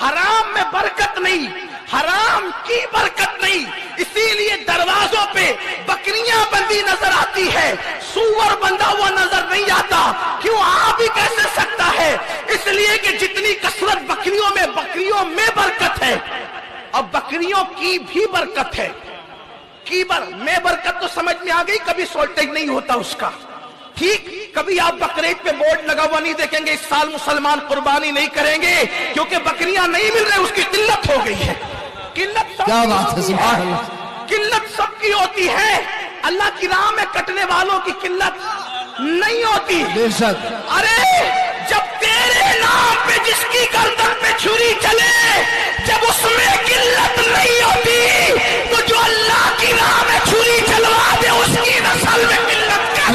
हराम में बरकत नहीं, हराम की बरकत नहीं। इसीलिए दरवाजों पे बकरियाँ बंदी नज़र आती है, सुअर बंधा हुआ नज़र नहीं आता। क्यों? आ भी कैसे सकता है? इसलिए कि जितनी कसरत बकरियों में बकरियों में बरकत है। अब बकरियों की भी बरकत है। की बर में बरकत तो समझ में आ गई, कभी सोल्टेज नहीं होता उसका। ठीक, कभी आप बकरीद पे बोर्ड लगा हुआ नहीं देखेंगे, इस साल मुसलमान कुर्बानी नहीं करेंगे, क्योंकि रुपया नहीं मिल रहे उसकी किल्लत हो गई है। किल्लत क्या बात है किल्लत सबकी होती है। अल्लाह की राह में कटने वालों की किल्लत नहीं होती। बेशक। अरे जब तेरे नाम पे जिसकी गर्दन पे छुरी चले जब उसमें किल्लत नहीं होती तो जो अल्लाह की राह में छुरी चलवा दे उसकी नस्ल में किल्लत क्या